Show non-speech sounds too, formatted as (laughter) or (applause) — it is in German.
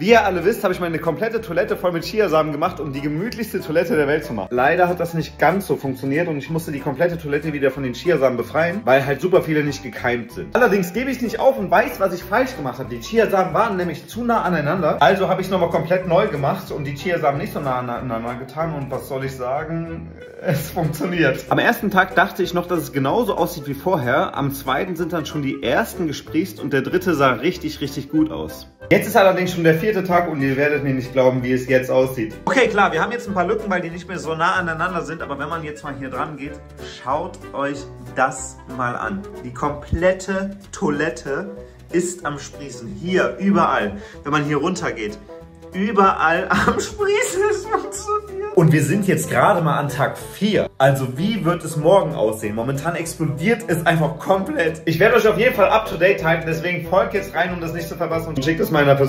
Wie ihr alle wisst, habe ich meine komplette Toilette voll mit Chiasamen gemacht, um die gemütlichste Toilette der Welt zu machen. Leider hat das nicht ganz so funktioniert und ich musste die komplette Toilette wieder von den Chiasamen befreien, weil halt super viele nicht gekeimt sind. Allerdings gebe ich es nicht auf und weiß, was ich falsch gemacht habe. Die Chiasamen waren nämlich zu nah aneinander. Also habe ich es nochmal komplett neu gemacht und die Chiasamen nicht so nah aneinander getan. Und was soll ich sagen? (laughs) Es funktioniert. Am ersten Tag dachte ich noch, dass es genauso aussieht wie vorher. Am zweiten sind dann schon die ersten gesprießt und der dritte sah richtig, richtig gut aus. Jetzt ist allerdings schon der vierte Tag und ihr werdet mir nicht glauben, wie es jetzt aussieht. Okay, klar, wir haben jetzt ein paar Lücken, weil die nicht mehr so nah aneinander sind. Aber wenn man jetzt mal hier dran geht, schaut euch das mal an. Die komplette Toilette ist am Sprießen. Hier, überall. Wenn man hier runter geht, überall am (laughs) Sprießen. Es funktioniert. Und wir sind jetzt gerade mal an Tag 4. Also wie wird es morgen aussehen? Momentan explodiert es einfach komplett. Ich werde euch auf jeden Fall up to date halten, deswegen folgt jetzt rein, um das nicht zu verpassen und schickt es meiner Person.